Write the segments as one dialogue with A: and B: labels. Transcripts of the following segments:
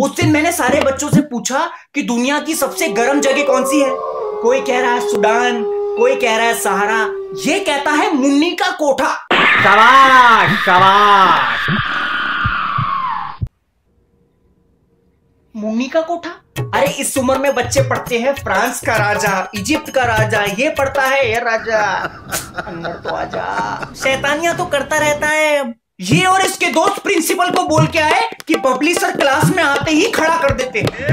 A: उस दिन मैंने सारे बच्चों से पूछा कि दुनिया की सबसे गर्म जगह कौन सी है? कोई कह रहा है सुडान कोई कह रहा है सहारा। ये कहता है मुन्नी का कोठा।
B: शाबाश शाबाश
A: मुन्नी का कोठा? अरे इस उम्र में बच्चे पढ़ते हैं फ्रांस का राजा इजिप्ट का राजा ये पढ़ता है ये राजा। अंदर तो आजा शैतानियाँ तो करता रहता है। ये और इसके दोस्त प्रिंसिपल को बोल के आए कि पब्लिशर क्लास आते ही खड़ा कर देते हैं।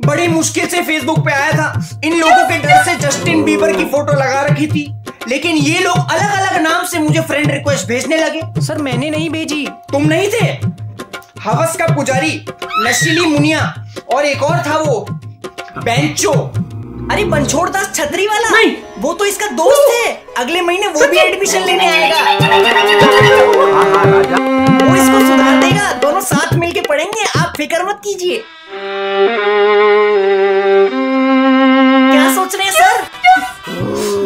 A: बड़ी मुश्किल से फेसबुक पे आया था। इन लोगों के घर से जस्टिन बीबर की फ़ोटो लगा रखी थी। लेकिन ये लोग अलग अलग नाम से मुझे फ्रेंड रिक्वेस्ट भेजने लगे।
B: सर मैंने नहीं भेजी।
A: तुम नहीं थे? हवस का पुजारी नशीली मुनिया और एक और था वो बेंचो अरे बनछोड़ दास छतरी वाला?
B: नहीं।
A: वो तो इसका दोस्त है। अगले महीने वो भी एडमिशन लेने आएगा। मत कीजिए। क्या सोच रहे हैं सर?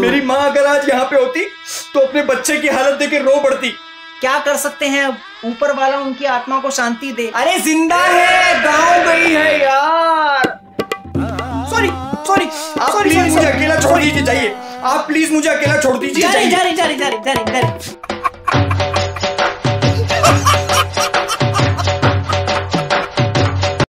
C: मेरी माँ अगर आज यहाँ पे होती तो अपने बच्चे की हालत देख के रो पड़ती।
A: क्या कर सकते हैं? अब ऊपर वाला उनकी आत्मा को शांति दे। अरे ज़िंदा है गाँव गई है यार। सॉरी सॉरी
C: आप प्लीज़ मुझे अकेला छोड़ दीजिए जाइए। आप प्लीज़ मुझे अकेला छोड़ दीजिए
A: जा रही
C: जाइए।
A: जा रही जा रही जा रही जा रही जा रही।